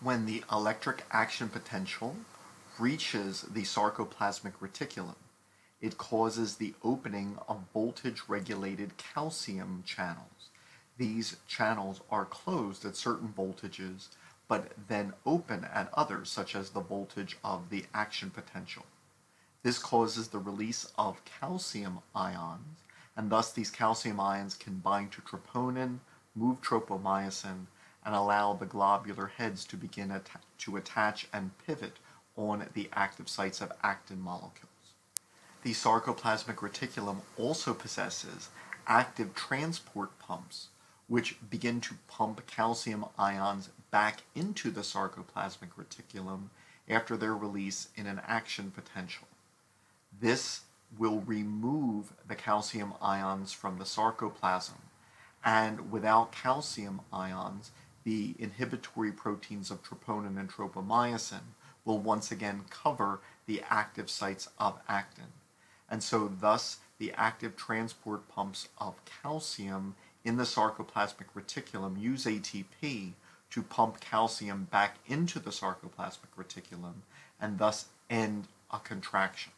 When the electric action potential reaches the sarcoplasmic reticulum, it causes the opening of voltage regulated calcium channels. These channels are closed at certain voltages but then open at others, such as the voltage of the action potential. This causes the release of calcium ions, and thus these calcium ions can bind to troponin, move tropomyosin, and allow the globular heads to begin to attach and pivot on the active sites of actin molecules. The sarcoplasmic reticulum also possesses active transport pumps, which begin to pump calcium ions back into the sarcoplasmic reticulum after their release in an action potential. This will remove the calcium ions from the sarcoplasm, and without calcium ions, the inhibitory proteins of troponin and tropomyosin will once again cover the active sites of actin. And so thus the active transport pumps of calcium in the sarcoplasmic reticulum use ATP to pump calcium back into the sarcoplasmic reticulum and thus end a contraction.